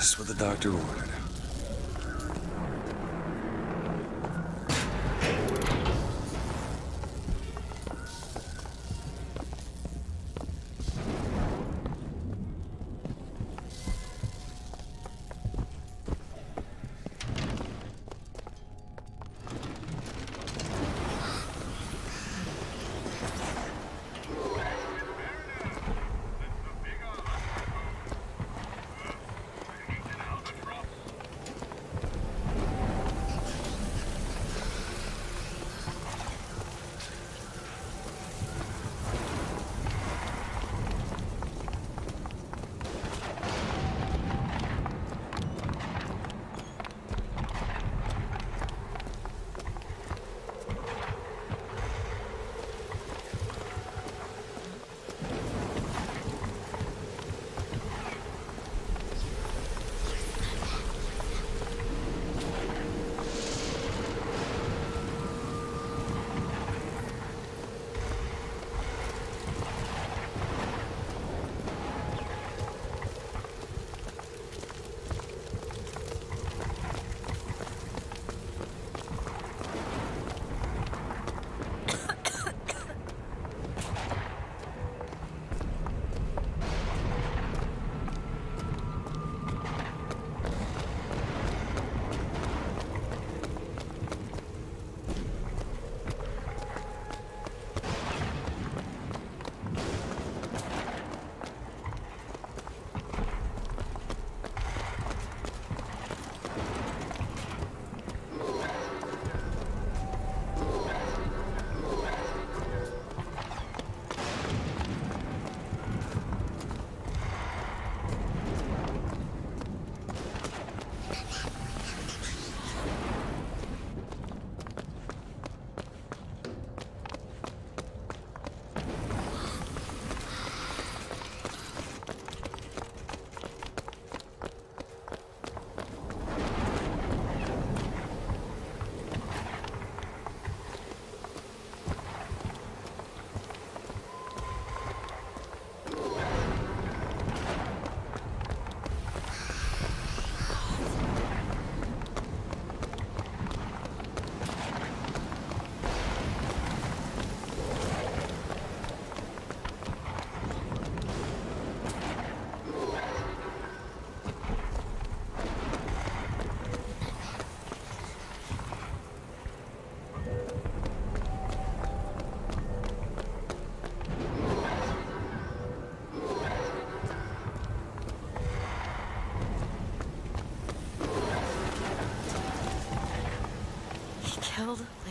Just what the doctor ordered.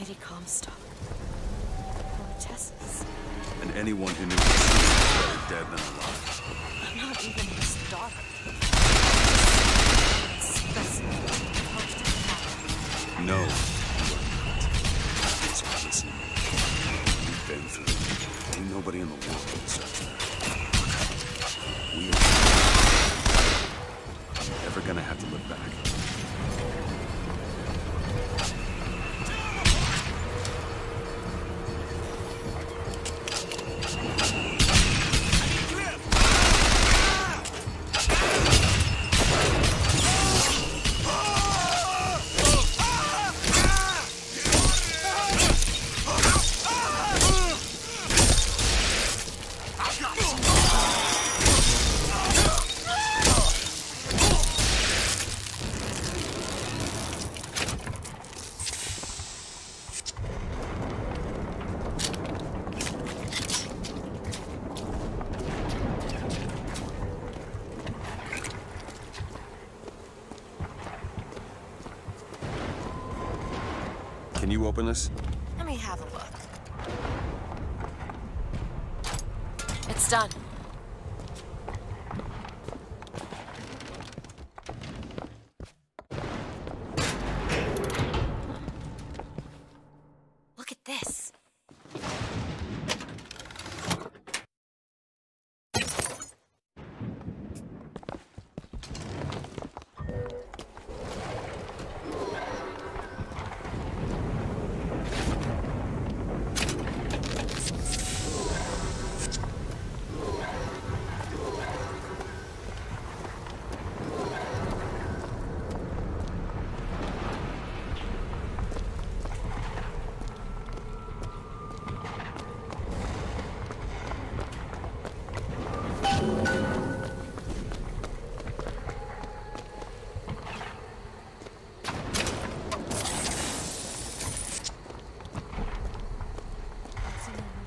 Lady Comstock. Of And anyone who knew her was better dead than alive. I'm not even his daughter. Specimen of the power. No. That's why listen. We've been through it. Ain't nobody in the world can search that. Can you open this? Let me have a look. It's done. Look at this.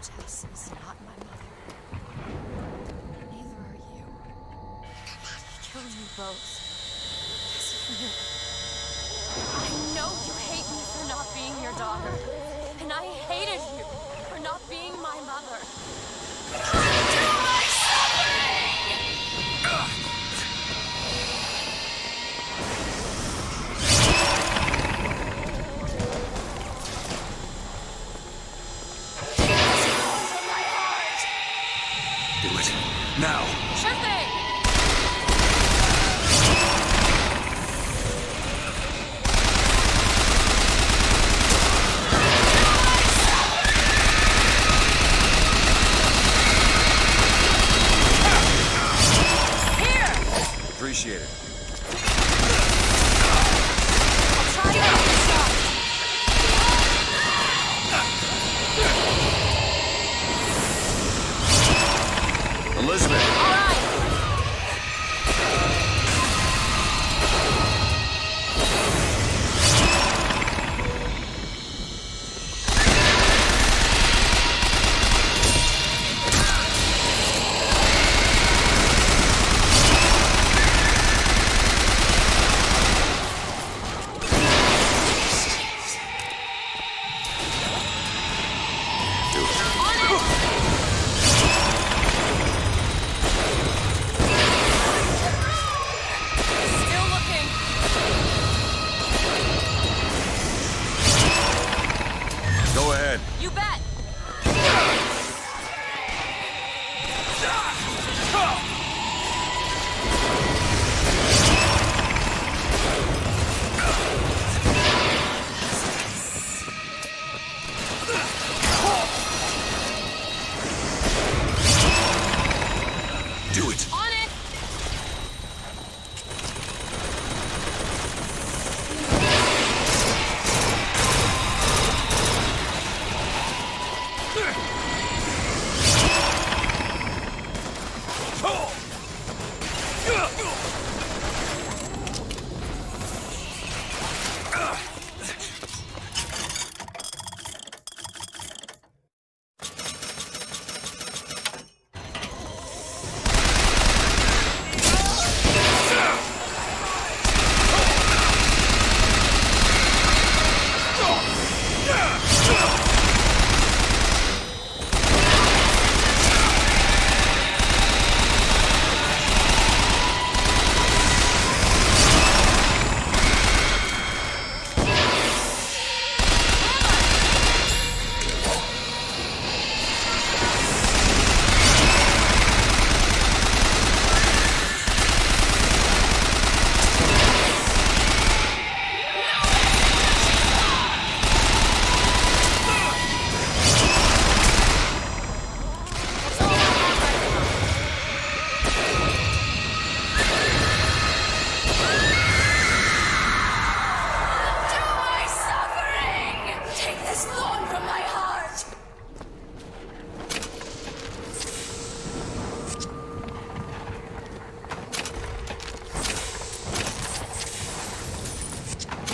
Jess is not my mother. Neither are you. He killed you both. Because of me. I know you hate me for not being your daughter. And I hated you for not being my mother. To my suffering! Do it. Now! Appreciate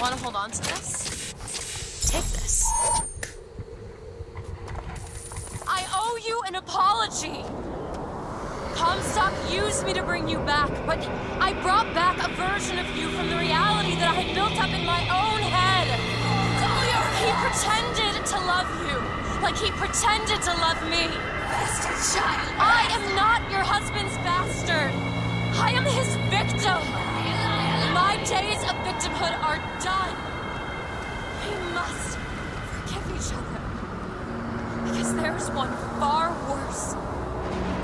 Want to hold on to this? Take this. I owe you an apology! Comstock used me to bring you back, but I brought back a version of you from the reality that I had built up in my own head. He pretended to love you, like he pretended to love me. Bastard child! I am not your husband's bastard. I am his victim. My days of victimhood are done. We must forgive each other. Because there's one far worse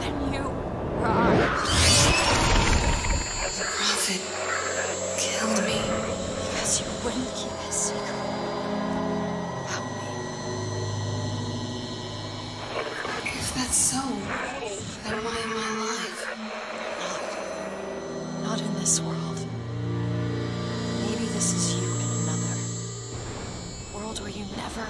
than Is you in another. World where you never